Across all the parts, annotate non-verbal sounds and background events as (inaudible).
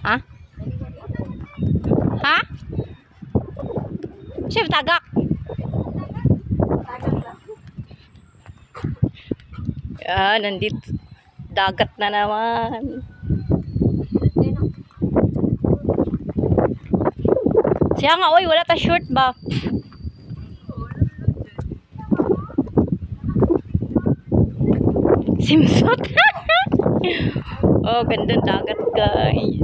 Ha? Ha? Siya tagak. Ah, Yan, nandito. Dagat na naman. Siya nga, oy, wala ta short ba? Simsot. (laughs) oh, ganda ng dagat, guys.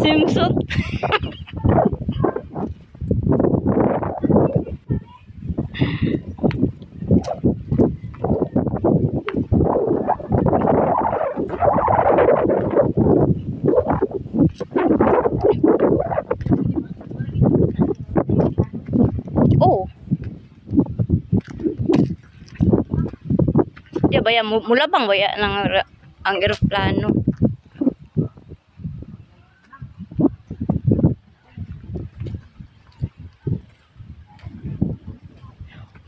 Simsot. Oh. Di ba yan? Mu- Mula bang ba yan ng ang eroplano?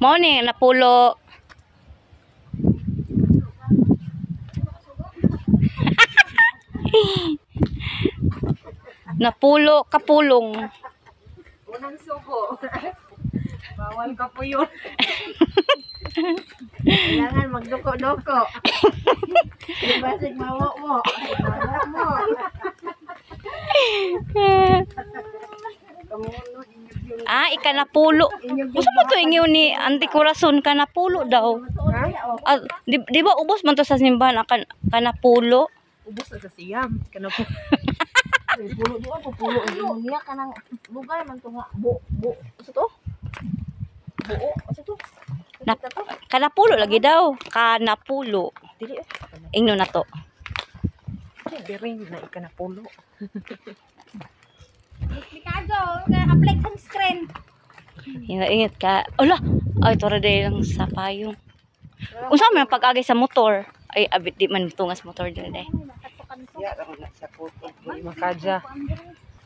Morning, napulo. (laughs) napulo, kapulong. Unang suko. (laughs) Bawal ka po yun. (laughs) Kailangan magduko-duko. Di ba sig mawa mo? Mawa mo. Ah, ikanapulo. Gusto mo to ingiw ni Auntie Corazon kanapulo daw. Ah, di, di ba ubos man to sa simbahan ang kan, kanapulo? Ubus na sa siyam. Kana po. (laughs) Ay, pulo di ako pulo ang niya kanang lugar man to nga bu bu sa to buo sa to Na, kanapulo lagi daw. Kanapulo. eh Ingno na to. Biring na ika na pulo. Mikado, naka-flex ang screen. Ingat ka. Ala, ay tora dahil lang sa payong. Unsa man pag-agay sa motor? Ay, abit di man tungas motor din eh. Puto. Di makadya.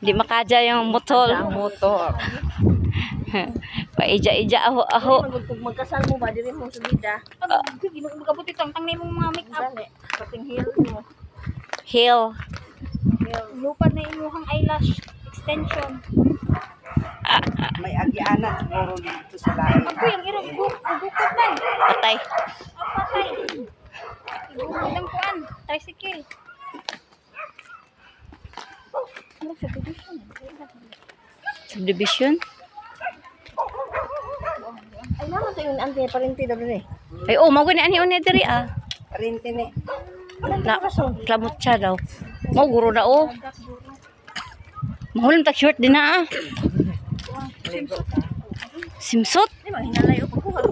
Di makadya yung motor. Ang motor. (laughs) Paija-ija aho aho. Magtug magkasal mo ba diri mo sa bida? Ang gino magabuti tang tang na imong mga make up. Dali, pating hill mo. Hill. Lupad na imuhang eyelash extension. May agianan siguro dito sa lahi. Ako yung irong guk gukot man. Patay. Ang patay. Ilang kuan, tricycle. Ano sa division? Subdivision. Ay naman sa yung ante parente daw ni. Ay, oh, mau gani ani une diri ah. Parente ni. Na, klamot siya daw. Mau guro na oh. Mahulim tak short din na ah. Simsot. Hinalay o pagkuha.